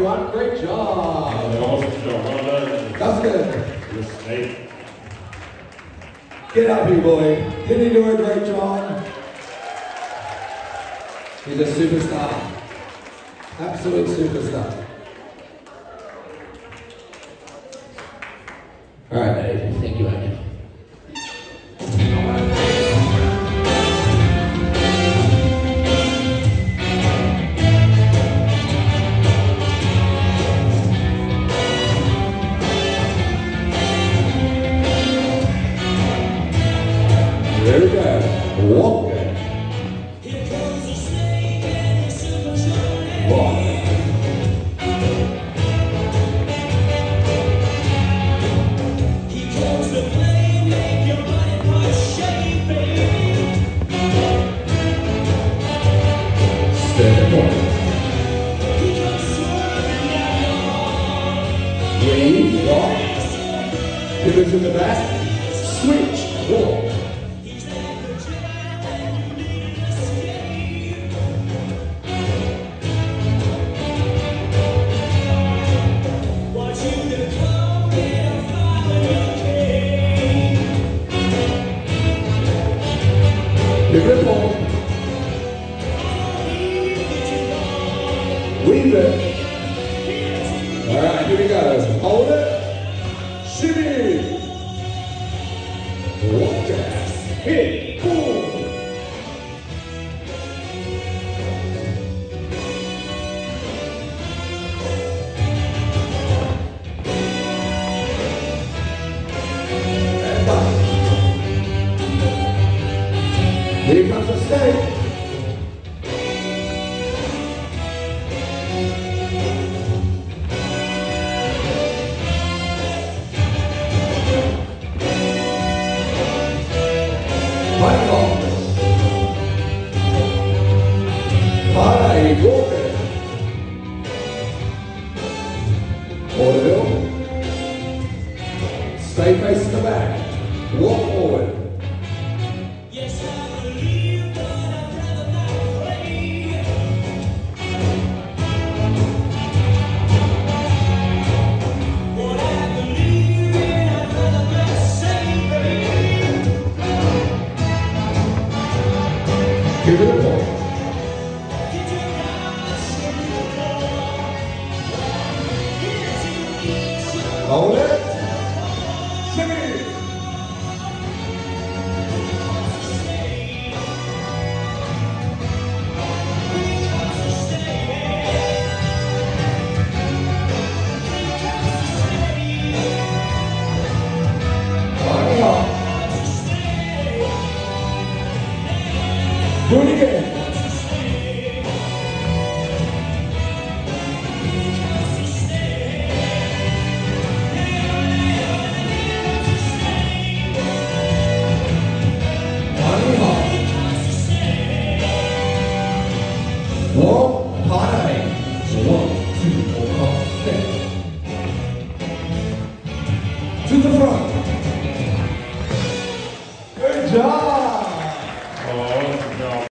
everyone. Great job. Awesome job. Done. Dustin, Mistake. get up here, boy. Did he do a great job? He's a superstar. Absolute superstar. Go. Walk it. Walk. Stand point. Breathe, walk. Pivot to the back. Switch, walk. Pivot point. Weave it. All right, here we go. Hold it. Shimmy. Walk it. Hit. Boom. Here comes the snake. Vai, Para aí, 제대로 봐. 나오네? to the front. Good job.